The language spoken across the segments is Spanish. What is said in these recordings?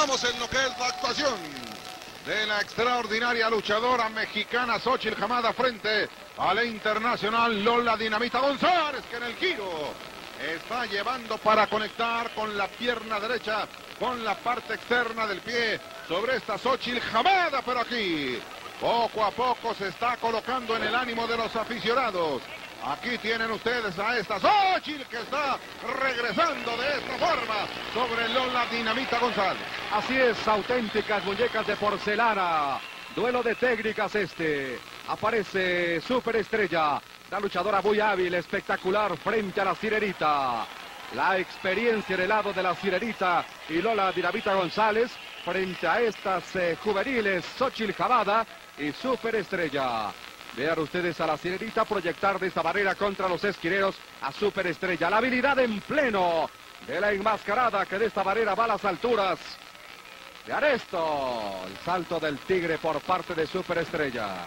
Estamos en lo que es la actuación de la extraordinaria luchadora mexicana Xochitl Jamada frente a la internacional Lola Dinamita González, que en el giro está llevando para conectar con la pierna derecha, con la parte externa del pie sobre esta Xochitl Jamada, pero aquí poco a poco se está colocando en el ánimo de los aficionados. Aquí tienen ustedes a esta Xochitl que está regresando de esta forma sobre Lola Dinamita González. Así es, auténticas muñecas de porcelana. Duelo de técnicas este. Aparece Superestrella, la luchadora muy hábil, espectacular frente a la Sirenita. La experiencia en el lado de la Sirenita y Lola Dinamita González frente a estas eh, juveniles Xochitl Javada y Superestrella. Vean ustedes a la sirenita proyectar de esta manera contra los esquineros a Superestrella. La habilidad en pleno de la enmascarada que de esta manera va a las alturas. Vean esto, el salto del tigre por parte de Superestrella.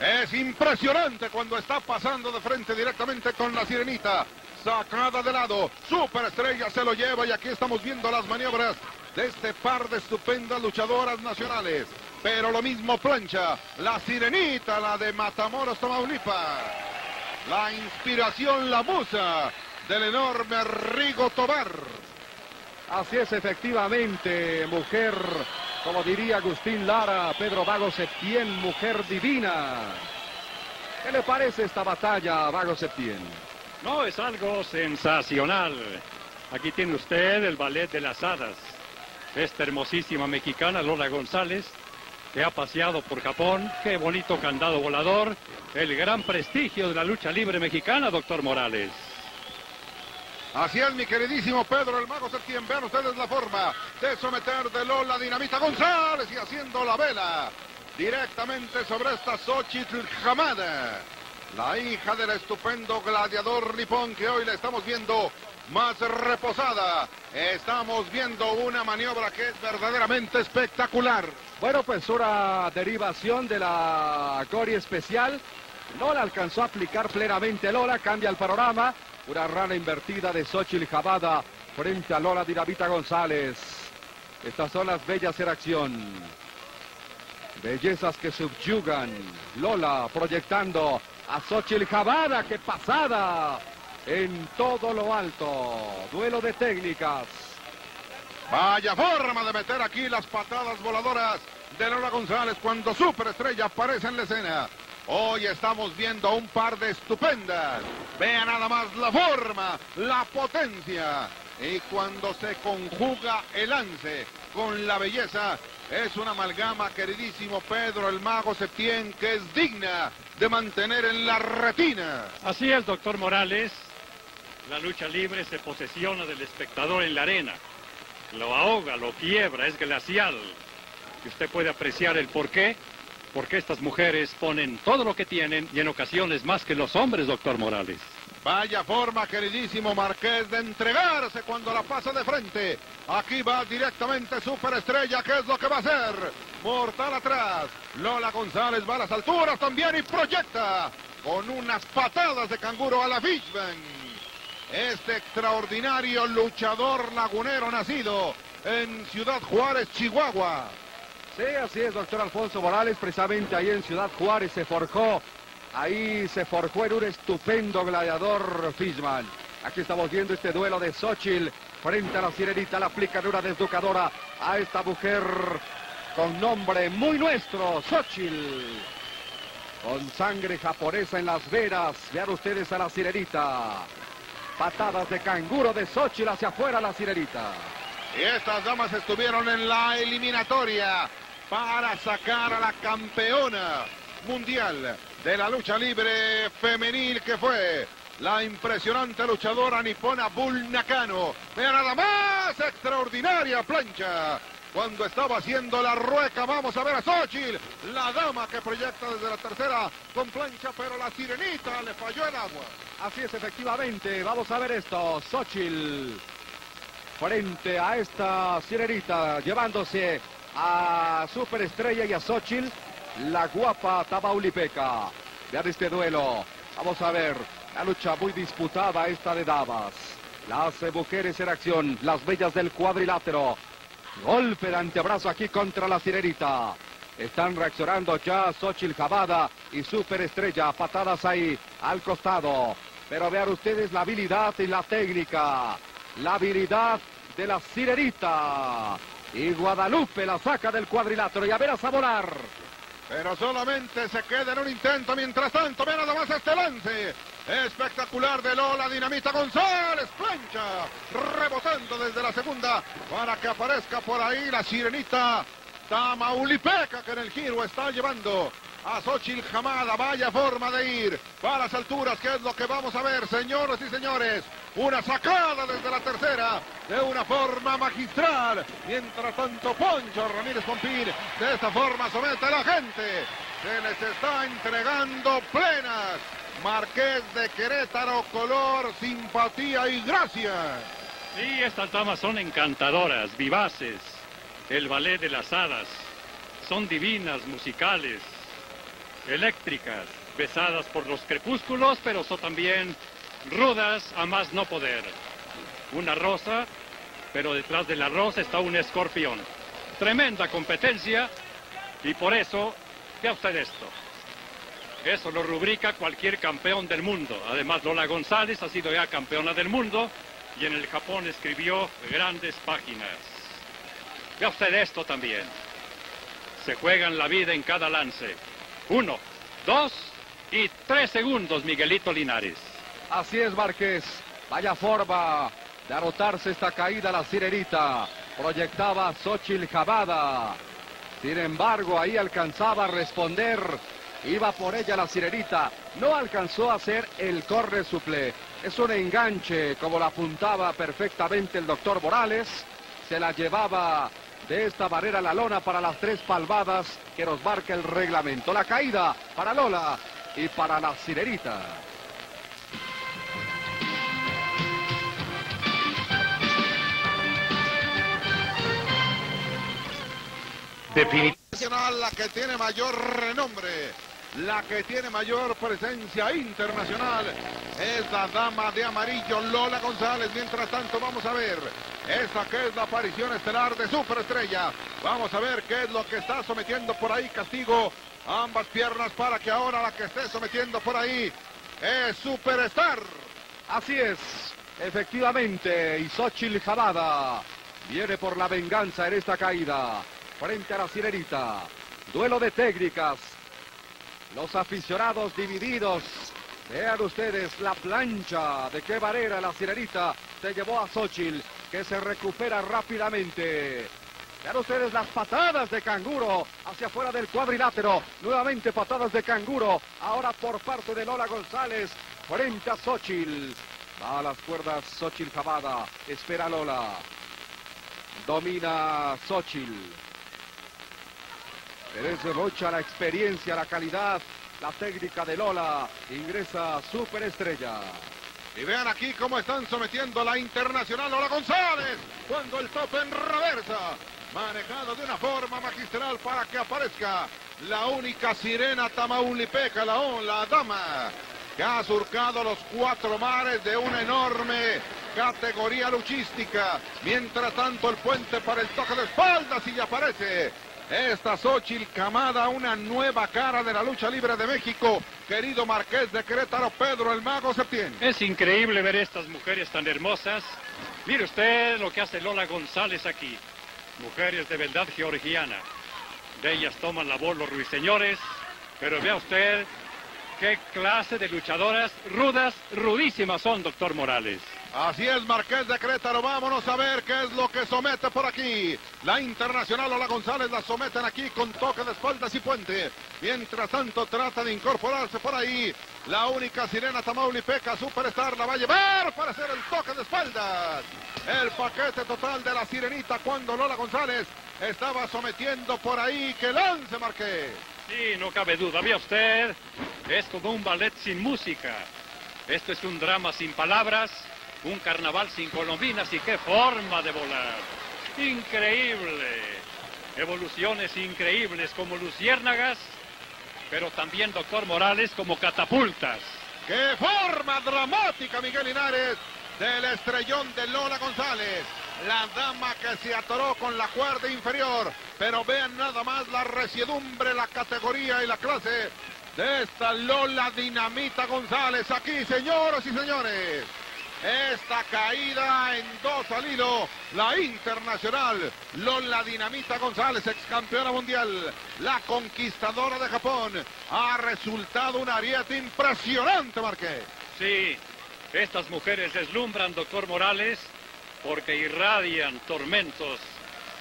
Es impresionante cuando está pasando de frente directamente con la sirenita. Sacada de lado, Superestrella se lo lleva y aquí estamos viendo las maniobras de este par de estupendas luchadoras nacionales. Pero lo mismo plancha, la sirenita, la de Matamoros, Tamaulipas. La inspiración, la musa del enorme Rigo Tobar. Así es, efectivamente, mujer, como diría Agustín Lara, Pedro Vago Septién, mujer divina. ¿Qué le parece esta batalla, Vago Septién? No, es algo sensacional. Aquí tiene usted el ballet de las hadas. Esta hermosísima mexicana, Lola González, que ha paseado por Japón. Qué bonito candado volador. El gran prestigio de la lucha libre mexicana, doctor Morales. Así es, mi queridísimo Pedro el Mago Septién. Vean ustedes la forma de someter de Lola Dinamita González y haciendo la vela directamente sobre esta Xochitl Jamada. La hija del estupendo gladiador nipón que hoy le estamos viendo más reposada. Estamos viendo una maniobra que es verdaderamente espectacular. Bueno, pues una derivación de la Gori especial. No la alcanzó a aplicar plenamente Lola, cambia el panorama. Una rana invertida de Xochitl Jabada frente a Lola Dinamita González. Estas son las bellas en acción. Bellezas que subyugan. Lola proyectando a Xochitl Jabada, que pasada en todo lo alto. Duelo de técnicas. Vaya forma de meter aquí las patadas voladoras de Lola González cuando Superestrella aparece en la escena. Hoy estamos viendo un par de estupendas. Vean nada más la forma, la potencia. Y cuando se conjuga el lance con la belleza, es una amalgama, queridísimo Pedro el Mago Septién, que es digna de mantener en la retina. Así es, doctor Morales. La lucha libre se posesiona del espectador en la arena. Lo ahoga, lo quiebra, es glacial. Y usted puede apreciar el por qué. Porque estas mujeres ponen todo lo que tienen y en ocasiones más que los hombres, doctor Morales. Vaya forma, queridísimo Marqués, de entregarse cuando la pasa de frente. Aquí va directamente Superestrella, ¿qué es lo que va a hacer? Mortal atrás. Lola González va a las alturas también y proyecta con unas patadas de canguro a la Fishman. Este extraordinario luchador lagunero nacido en Ciudad Juárez, Chihuahua. Sí, así es, doctor Alfonso Morales, precisamente ahí en Ciudad Juárez se forjó, ahí se forjó en un estupendo gladiador Fishman. Aquí estamos viendo este duelo de Xochitl frente a la sirenita, la aplica de una desducadora a esta mujer con nombre muy nuestro, Xochitl. Con sangre japonesa en las venas, vean ustedes a la sirenita. Patadas de canguro de Xochitl hacia afuera la sirenita. Y estas damas estuvieron en la eliminatoria para sacar a la campeona mundial de la lucha libre femenil que fue la impresionante luchadora nipona Bull Nakano. Vean nada más extraordinaria plancha. Cuando estaba haciendo la rueca, vamos a ver a Xochitl, la dama que proyecta desde la tercera con plancha, pero la sirenita le falló el agua. Así es, efectivamente. Vamos a ver esto. Xochitl frente a esta sirenita, llevándose a Superestrella y a Xochitl, la guapa Tamaulipeca. Vean este duelo. Vamos a ver. La lucha muy disputada esta de damas. Las mujeres en acción, las bellas del cuadrilátero. Golpe de antebrazo aquí contra la sirenita. Están reaccionando ya Xochitl Jabada y Superestrella. Patadas ahí al costado. Pero vean ustedes la habilidad y la técnica. La habilidad de la sirenita. Y Guadalupe la saca del cuadrilátero y a ver a volar. Pero solamente se queda en un intento. Mientras tanto, vean nada más este lance. Espectacular de Lola Dinamita González. Plancha. Rebotando desde la segunda para que aparezca por ahí la sirenita Tamaulipeca que en el giro está llevando a Xochitl Jamada. Vaya forma de ir para las alturas, que es lo que vamos a ver, señores y señores. Una sacada desde la tercera de una forma magistral. Mientras tanto, Poncho Ramírez Pompín de esta forma somete a la gente. Se les está entregando plenas. Marqués de Querétaro, color, simpatía y gracia. Y estas damas son encantadoras, vivaces. El ballet de las hadas. Son divinas, musicales, eléctricas, besadas por los crepúsculos, pero son también rudas a más no poder. Una rosa, pero detrás de la rosa está un escorpión. Tremenda competencia y por eso, vea usted esto. Eso lo rubrica cualquier campeón del mundo. Además, Lola González ha sido ya campeona del mundo y en el Japón escribió grandes páginas. Vea usted esto también. Se juegan la vida en cada lance. Uno, dos y tres segundos, Miguelito Linares. Así es, Márquez. Vaya forma de anotarse esta caída la sirenita. Proyectaba Xochitl Jabada. Sin embargo, ahí alcanzaba a responder. Iba por ella la sirenita. No alcanzó a hacer el corre suple. Es un enganche, como lo apuntaba perfectamente el doctor Morales. Se la llevaba de esta barrera la lona para las tres palmadas que nos marca el reglamento. La caída para Lola y para la sirenita. Nacional, la que tiene mayor renombre, la que tiene mayor presencia internacional, es la dama de amarillo Lola González. Mientras tanto, vamos a ver esta que es la aparición estelar de Superestrella. Vamos a ver qué es lo que está sometiendo por ahí Castigo. Ambas piernas para que ahora la que esté sometiendo por ahí es Superstar. Así es, efectivamente, y Xochitl Jabada viene por la venganza en esta caída frente a la sirenita. Duelo de técnicas. Los aficionados divididos. Vean ustedes la plancha de qué manera la sirenita se llevó a Xochitl, que se recupera rápidamente. Vean ustedes las patadas de canguro hacia afuera del cuadrilátero. Nuevamente patadas de canguro. Ahora por parte de Lola González frente a Xochitl. Va a las cuerdas Xochitl Jabada. Espera Lola. Domina Xochitl. Pero es mucha la experiencia, la calidad, la técnica de Lola. Ingresa Superestrella. Y vean aquí cómo están sometiendo la internacional Lola González. Cuando el tope en reversa. Manejado de una forma magistral para que aparezca la única sirena tamaulipeca, la, la dama, que ha surcado los cuatro mares de una enorme categoría luchística. Mientras tanto, el puente para el toque de espaldas y aparece esta Xochitl Camada, una nueva cara de la lucha libre de México. Querido Marqués de Querétaro, Pedro el Mago Septién. Es increíble ver estas mujeres tan hermosas. Mire usted lo que hace Lola González aquí. Mujeres de verdad georgiana. De ellas toman la voz los ruiseñores. Pero vea usted qué clase de luchadoras rudas, rudísimas son, doctor Morales. Así es, Marqués de Querétaro. Vámonos a ver qué es lo que somete por aquí. La Internacional Ola González la someten aquí con toque de espaldas y puente. Mientras tanto, trata de incorporarse por ahí. La única sirena Tamaulipeca Superstar la va a llevar para hacer el toque de espaldas. El paquete total de la sirenita cuando Lola González estaba sometiendo por ahí. Que lance, Marqués. Sí, no cabe duda. Vea usted, es como un ballet sin música. Esto es un drama sin palabras un carnaval sin colombinas y qué forma de volar. Increíble. Evoluciones increíbles como luciérnagas, pero también, doctor Morales, como catapultas. ¡Qué forma dramática, Miguel Linares! Del estrellón de Lola González. la dama que se atoró con la cuerda inferior. Pero vean nada más la resiedumbre, la categoría y la clase de esta Lola Dinamita González. Aquí, señoras y señores. Esta caída en dos al hilo, la internacional Lola Dinamita González, ex campeona mundial, la conquistadora de Japón, ha resultado un ariete impresionante, Marqués. Sí, estas mujeres deslumbran, doctor Morales, porque irradian tormentos,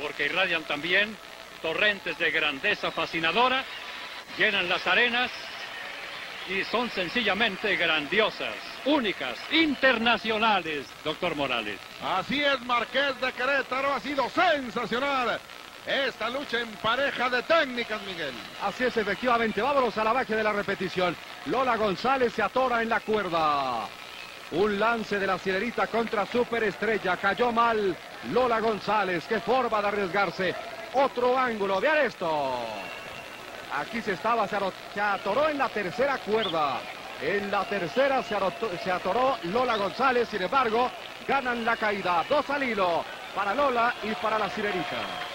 porque irradian también torrentes de grandeza fascinadora, llenan las arenas y son sencillamente grandiosas, únicas, internacionales, doctor Morales. Así es, Marqués de Querétaro, ha sido sensacional esta lucha en pareja de técnicas, Miguel. Así es, efectivamente. Vámonos a la baja de la repetición. Lola González se atora en la cuerda. Un lance de la sirenita contra Superestrella. Cayó mal Lola González. Qué forma de arriesgarse. Otro ángulo. Vean esto. Aquí se estaba, se, atoró en la tercera cuerda. En la tercera se, atoró Lola González. Sin embargo, ganan la caída. Dos al hilo para Lola y para la sirenita.